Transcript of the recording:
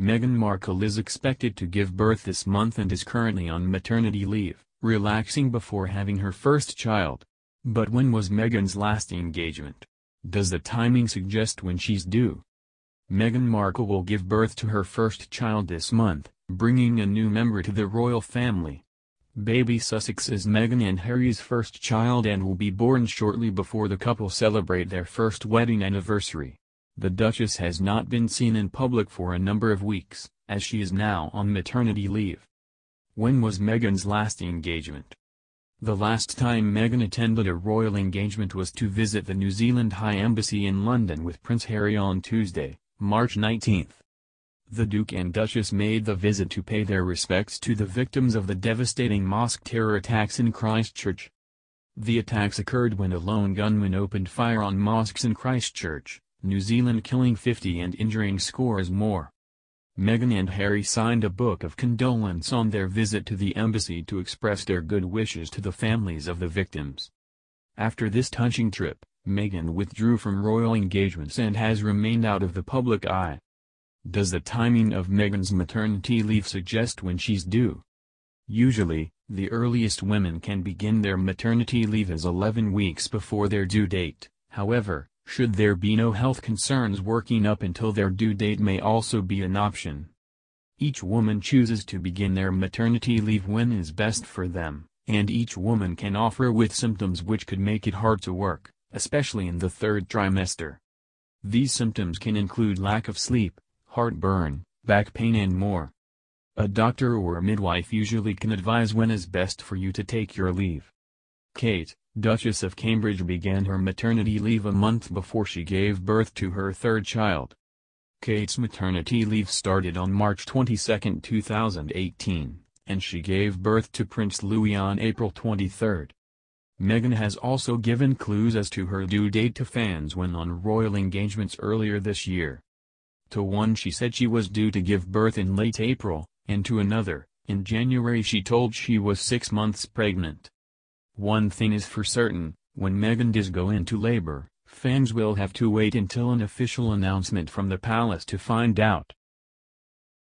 Meghan Markle is expected to give birth this month and is currently on maternity leave, relaxing before having her first child. But when was Meghan's last engagement? Does the timing suggest when she's due? Meghan Markle will give birth to her first child this month, bringing a new member to the royal family. Baby Sussex is Meghan and Harry's first child and will be born shortly before the couple celebrate their first wedding anniversary. The Duchess has not been seen in public for a number of weeks, as she is now on maternity leave. When was Meghan's last engagement? The last time Meghan attended a royal engagement was to visit the New Zealand High Embassy in London with Prince Harry on Tuesday, March 19. The Duke and Duchess made the visit to pay their respects to the victims of the devastating mosque terror attacks in Christchurch. The attacks occurred when a lone gunman opened fire on mosques in Christchurch, New Zealand killing 50 and injuring scores more. Meghan and Harry signed a book of condolence on their visit to the embassy to express their good wishes to the families of the victims. After this touching trip, Meghan withdrew from royal engagements and has remained out of the public eye. Does the timing of Meghan's maternity leave suggest when she's due? Usually, the earliest women can begin their maternity leave is 11 weeks before their due date, however, should there be no health concerns working up until their due date may also be an option. Each woman chooses to begin their maternity leave when is best for them, and each woman can offer with symptoms which could make it hard to work, especially in the third trimester. These symptoms can include lack of sleep, heartburn, back pain and more. A doctor or a midwife usually can advise when is best for you to take your leave. Kate, Duchess of Cambridge began her maternity leave a month before she gave birth to her third child. Kate's maternity leave started on March 22, 2018, and she gave birth to Prince Louis on April 23. Meghan has also given clues as to her due date to fans when on royal engagements earlier this year. To one she said she was due to give birth in late April, and to another, in January she told she was six months pregnant. One thing is for certain, when Meghan does go into labor, fans will have to wait until an official announcement from the palace to find out.